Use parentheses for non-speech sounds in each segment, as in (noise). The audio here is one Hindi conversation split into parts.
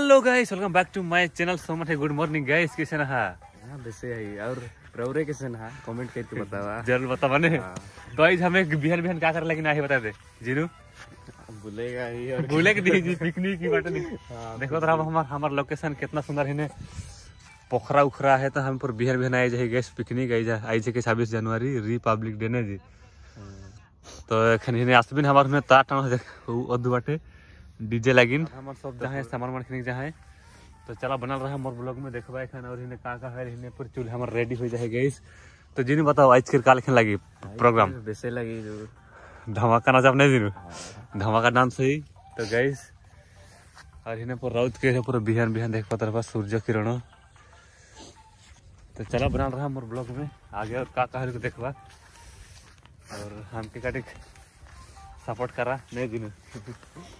Hello guys welcome back to my channel so much good morning guys कैसे रहा हाँ वैसे है और प्रवरे कैसे ना कमेंट करके बतावा। (laughs) ज़रूर बता बने तो आज हमें बिहान बिहान क्या कर लेकिन आही बता दे। जीनू बोलेगा ही और बोले कि दी पिकनिक की बात नहीं। (laughs) देखो तो हम हमार हमार लोकेशन कितना सुंदर है ने। पोखरा उखरा है तो हम पर बिहान बिहान आए जाए गैस पिकनिक आई जा आई के छब्बीस जनवरी रिपब्लिक डे ने जी। तो एखन हिने आसबिन हमार में तार टाना अदु बाटे। डीजे लागिन। हमार सब जहाँ सामान वामान खरीद जहाँ तो चला बनल रहा मोर ब्लॉग में देखबा एखन और हिने का का है हिने पर चूल्हा हमार रेडी हो जाए गैस। तो जिन बताओ आज के काल खन लगी प्रोग्राम वैसे लगी धमाका नाच नहीं दिनु धमाका डांस हुई तो गैस और हिने पर राउत के है पूरा बिहान बिहान देख पतर बा सूर्य किरण। तो चला बना रहा मोर ब्लॉग में। आगे और का का को देखबा। और हमके काटे सपोर्ट करा। नहीं दिनु (laughs)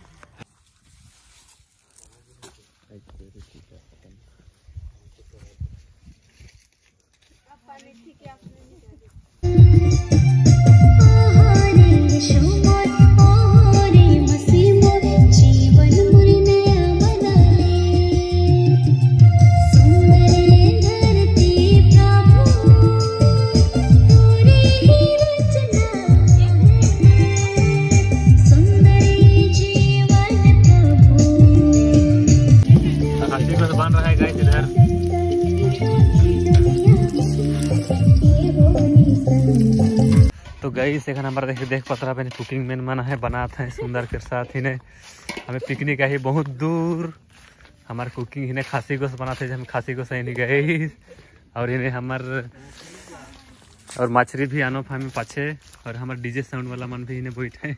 गई सेखन हमारा देख देख पतरा पे कुकिंग मेन मना है बनाते हैं सुंदर के साथ ही ने। हमें पिकनिक आई बहुत दूर। हमारे कुकिंग ही ने खासी गोश्त बनाते हैं हम खासी गोश्त नहीं गए। और इन्हें हमार और मछली भी आनो हमें पाछे और हमार डीजे साउंड वाला मन भी इन्हें बैठे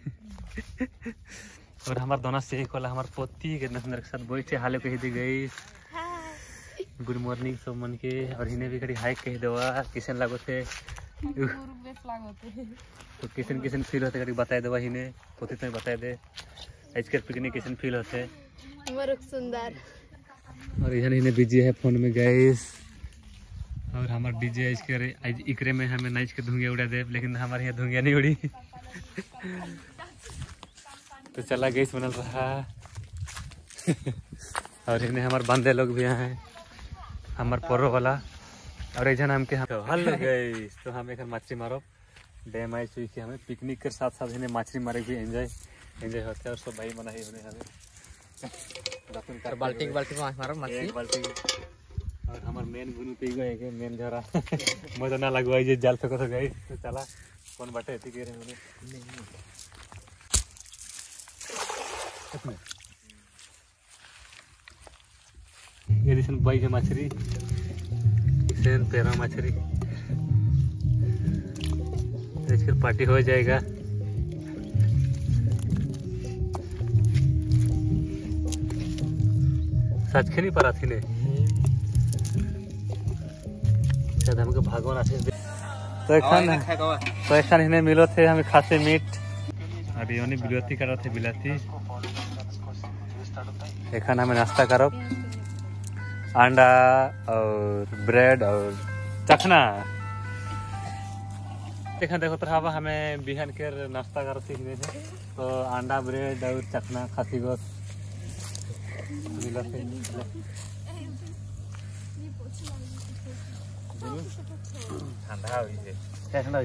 और हमार दोनों से एक वाला हमार पोती कितना सुंदर के साथ बैठे हाले कही दी गई। गुड मॉर्निंग सब मन के और इन्हें भी कड़ी हाइक कही देवा किसन लागो थे तो किसन किसन फील होते कड़ी बताए देवा इन्हें पोती तुम्हें बताए दे। आज के पिकनिक किसन फील होते। सुंदर। और यहाँ इन्हें बिज़ी है फ़ोन में गैस और हमार डीजे आज के आज इकरे में हमें नाच के धुंगे उड़ा दे लेकिन हमारे यहाँ धुंगिया नहीं उड़ी। तो चला गैस बनल रहा। और इन्हें हमारे बंदे लोग भी हैं। हमार पोरो वाला। और एक जन हमके हम हेलो गैस तो हम एक मछली मारो। डैम आई चुकी हमें। पिकनिक के साथ साथ इन्हें मछली मारे भी एंजॉय एंजॉय होते हैं और सब भाई मना ही। होने हमें दातुन बाल्टी बाल्टी मारो एक बाल्टी। और हमार मेन गुनु पे गए के मेन जरा। मज़ा ना लगवाई जे जाल फेंको तो गई तो चला कौन बाटे एती के रे ये दिसन बाई है मछली इसन तेरा मछली इसके पार्टी हो जाएगा। सच के नहीं पड़ा थी ने? शायद हमके भगवान आशीष दे तो तो एखन हिने मिलो थे हमें खासे मीट। अभी बिलती करो थे बिलाती। एखन हमें नाश्ता करो। अंडा और ब्रेड और चखना। देखो तो हवा हमें बिहान के नाश्ता करती हिने थे तो अंडा ब्रेड और चखना खासी मिला ठंडा है। क्या ठंडा है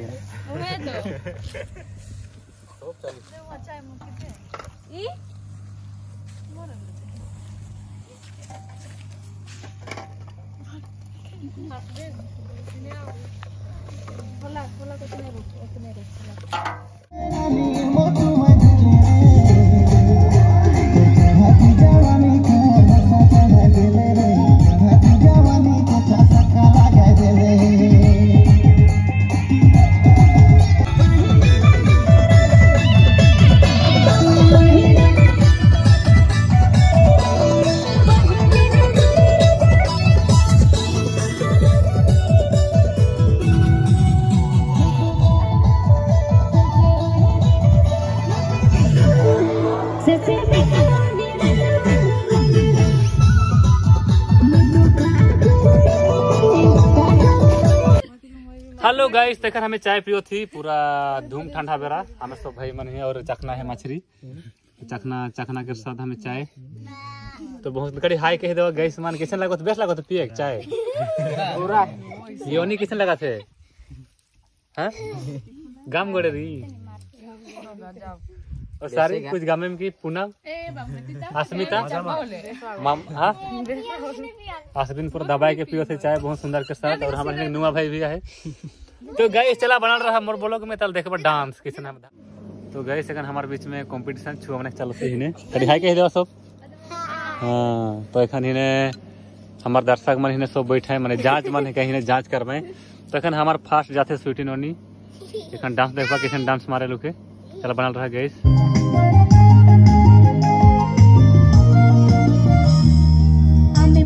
तो सब चली ई देखकर हमें चाय पियो थी पूरा धूम ठंडा बेरा। हमें सब भाई मन है और चखना है मछली चखना चखना के साथ हमें चाय। तो बहुत कड़ी हाई कह दो गैस मान कैसे लगा तो बेस्ट लगा तो पिए चाय योनी कैसे लगा थे हाँ? गाम गोड़े रही और सारी कुछ गामे में की पूनम अस्मिता? माम हाँ? आसबिनपुर दबाई के पियो थे चाय बहुत सुंदर के साथ। और हमारे नुआ भाई भी है तो गए चला बना रहा मोर ब्लॉग में तल देखब डांस किसना तो गए से हमारे बीच में कंपटीशन छु हमने चलते हिने तनी हाय कह देवा सब। हाँ तो एखन हिने हमार दर्शक मन हिने सब बैठे माने जाँच मन कहीं ने जाँच करबे। तो एखन हमार फास्ट जाते स्वीटी नोनी एखन डांस देखबा, किसन डांस मारे लुके। चल बनल रहा गैस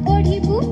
बड़ी भूख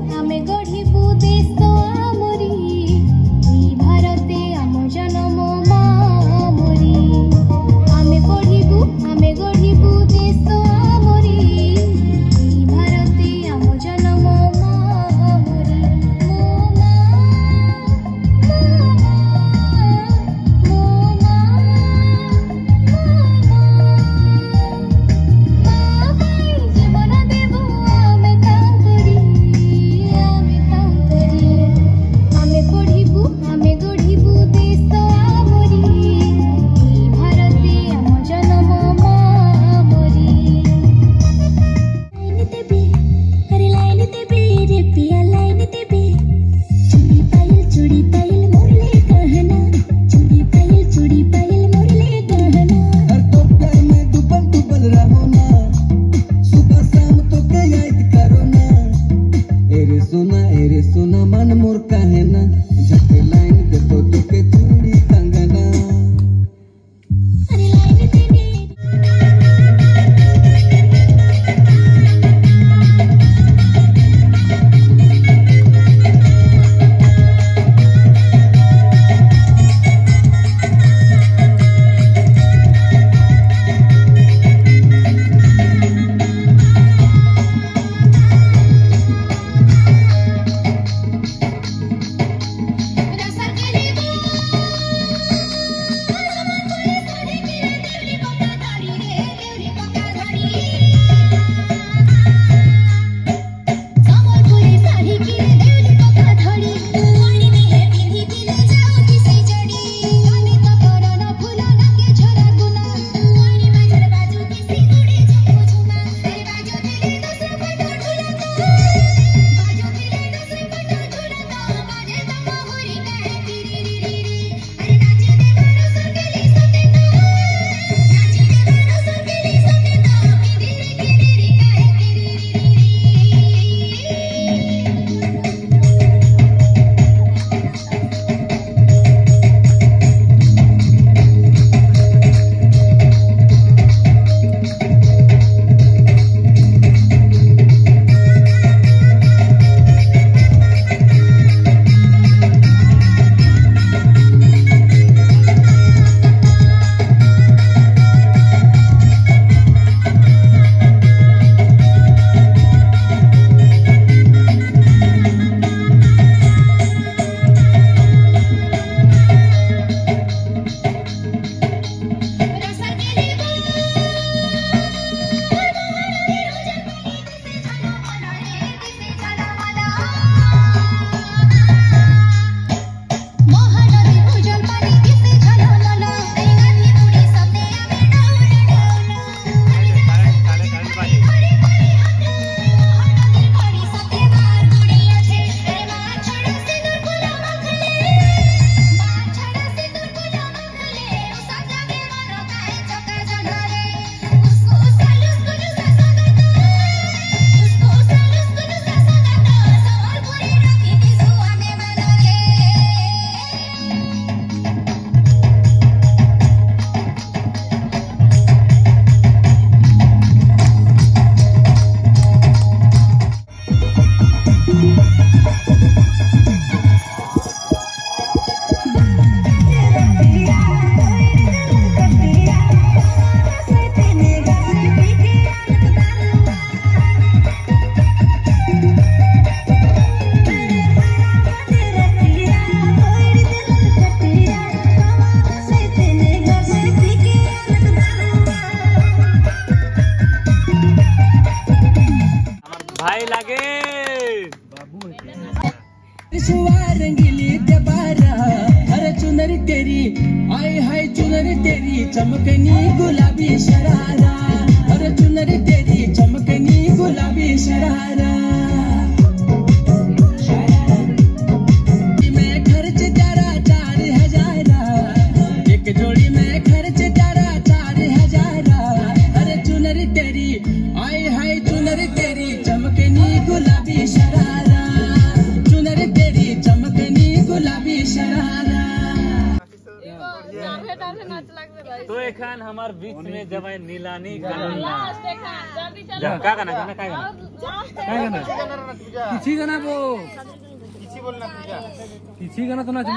किची गाना तो नाचबू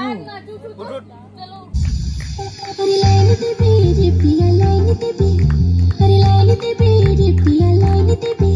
हरी लाइन ते बेरे पिया लाइन ते बे हरी लाइन ते बेरे पिया लाइन ते बे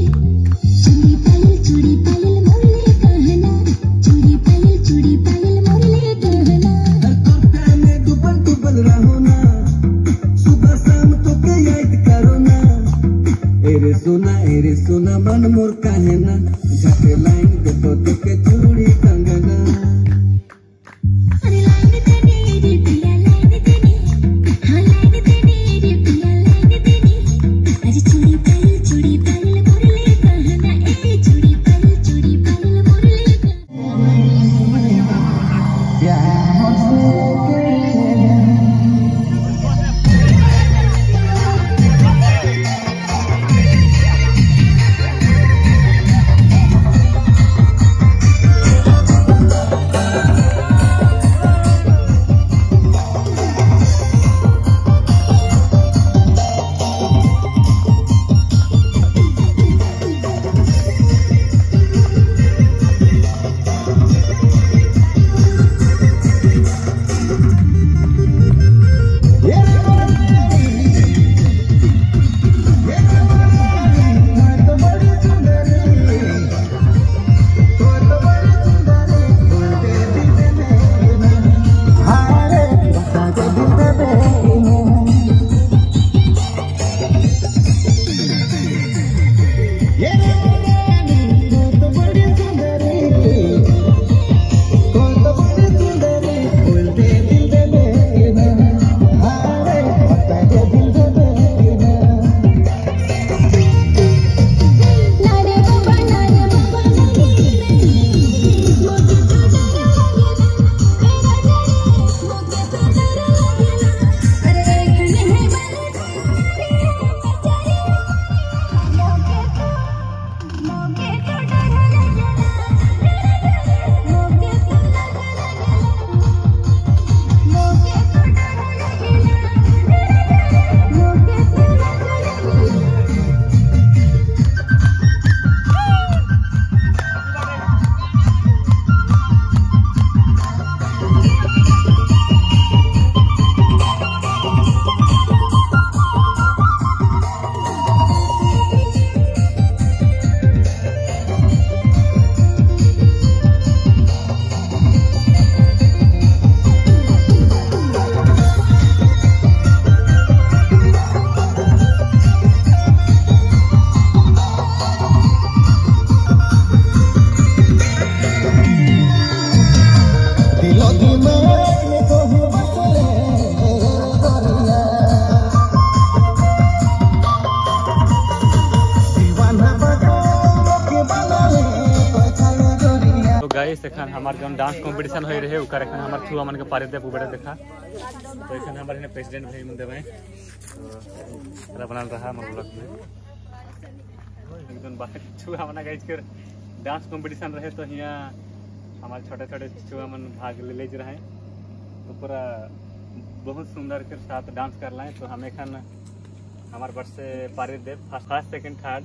एखन हमार जौन डांस कंपटीशन होई रहे, ओकर एखन हमार थ्रू हमन के पारे दे पुबड़े देखा। तो एखन हमार ने प्रेसिडेंट भाई मुंदे में। तो बनल रहा हमर ब्लॉग में। छुआ मना गाइस के डांस कंपटीशन रहे तो हिया हमारे छोटे छोटे छुआ मन भाग ले ले रहे। तो पूरा बहुत सुंदर के साथ डांस कर लाए तो हम एखन हमार बट से पारे दे फ़र्स्ट सेकंड थर्ड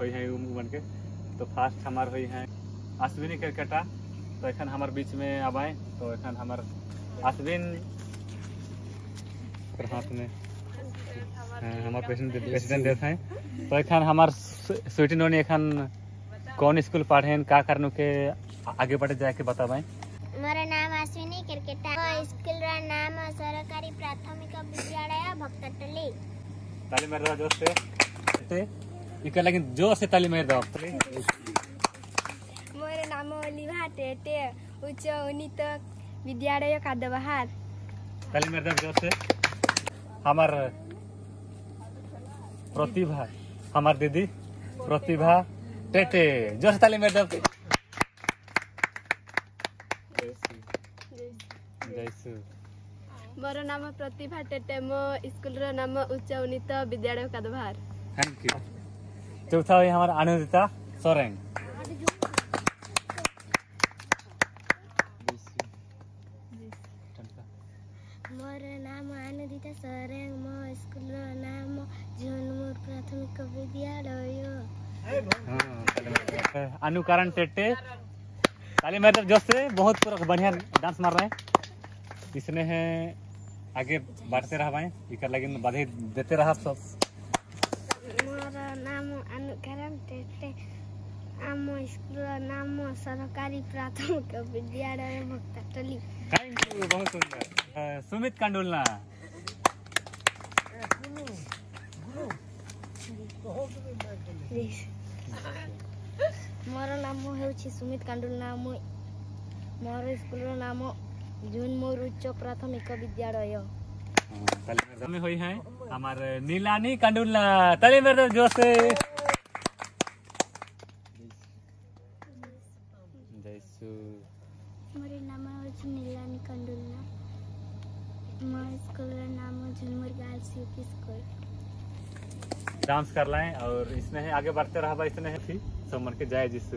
होई है उमन के। तो फ़र्स्ट हमार होई है अश्विनी क्रिकेटा तो एखन हमार बीच में अब आए तो एखन हमार आसबिन हाथ में हमार हाँ, प्रेसिडेंट प्रेसिडेंट देते हैं। तो एखन हमार स्वीटी नोनी एखन कौन स्कूल पढ़े हैं का करने के आगे बढ़े जाए के बतावाएँ मेरा नाम अश्विनी क्रिकेटा स्कूल का नाम सरकारी प्राथमिक विद्यालय भक्तटली। ताली मेरे दोस्त से। इका लेकिन ज़ोर से ताली मेरे दो මෝලි වහටේටය උච්ච උනිත විද්‍යාලය කදවහත් তালি মেরদাম জোসে আমার প্রতিভা আমার দিদি প্রতিভা টেটে জোসে তালি মেরদাম জয়সু ମୋର ନାମ ପ୍ରତିଭା ଟେଟେ ମୋ ସ୍କୁଲର ନାମ ଉଚ୍ଚ ଉନ୍ନୀତ ବିଦ୍ୟାଳୟ କାଦଭାର ଥ୍ୟାଙ୍କ ୟୁ ଚୌଥା ହୋଇ ଆମର ଆନନ୍ଦିତା ସୋରେନ୍ अनुकरण टेट्टे काली मेरे जो से बहुत पूरा बढ़िया डांस मार रहे हैं इसने है आगे बढ़ते रहा भाई इकर लगे बधाई देते रहा सब नाम अनुकरण टेट्टे स्कूल नाम सरकारी प्राथमिक विद्यालय थैंक यू बहुत सुंदर सुमित कांडुलना ମୋର ନାମ ହେଉଛି ସୁମିତ କାଣ୍ଡୁଲନା ମୁଁ ମୋର ସ୍କୁଲର ନାମ জুন মোর উচ্চ প্রাথমিক বিদ্যালয় তালিমের হই হ্যাঁ আমার নীলানি কান্ডুলা তালিমের জোসে জয়সু আমার নাম হচ্ছে নীলানি কান্ডুলা আমার স্কুলের নাম Jhulmur girls UP school dance कर लाए और इसने है आगे बढ़ते रहा इसने सोमन के जय जिस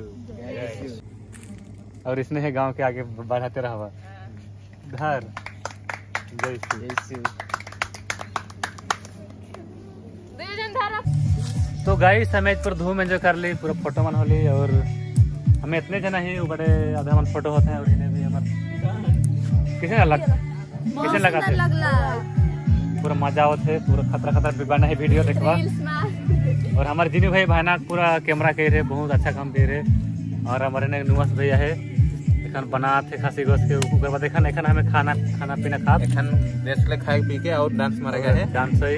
और इसने है गाँव के आगे बढ़ाते रहा घर जय श्री। तो गाई समेत पर धूम एंजॉय कर ली पूरा फ़ोटो मन होली और हमें इतने जना ही बड़े आधा मन फ़ोटो होते हैं और इन्हें भी हमारे किसे लग किसे लगा लग पूरा मज़ा आवत है पूरा खतरा खतरा बिबाना है वीडियो देखवा। और हमारे जिनू भाई भाईना पूरा कैमरा कह रहे बहुत अच्छा काम दे रहे। और हमारे ने नुमस भैया है एखन बना थे खासी गोस के ऊपर बाद एखन एखन हमें खाना खाना पीना खा एखन रेस्ट ले खाए पी के और डांस मारेगा है। डांस है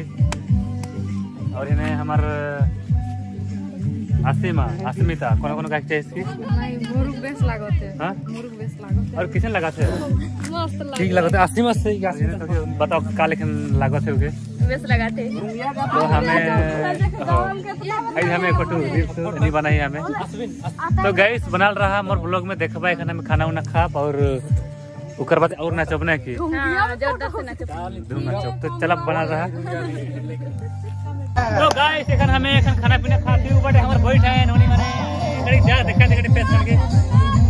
और इन्हें हमार असीमा अस्मिता कोनो कोनो गाछ छै इसकी नहीं बेस लागते हाँ मुरुक बेस लागते और किसन लगाते मस्त लागते ठीक लागते अस्मिता से गाछ बताओ का लेखन लागते होगे बेस लगाते तो हमें आई हमें फ़ोटो रील्स नहीं बनाई हमें तो गाइस बनल रहा मोर ब्लॉग में देखबा एखन खाना उना खाब और ओकर बाद और नाचब ना की। हाँ तो चलब बना रहा। तो गाइस एखन हमें एखन खाना पीना खाती बड़े हमर बैठ है नोनी माने। कड़ी जा देखा दे कड़ी फेस करके जा कड़ी डांस देखा दे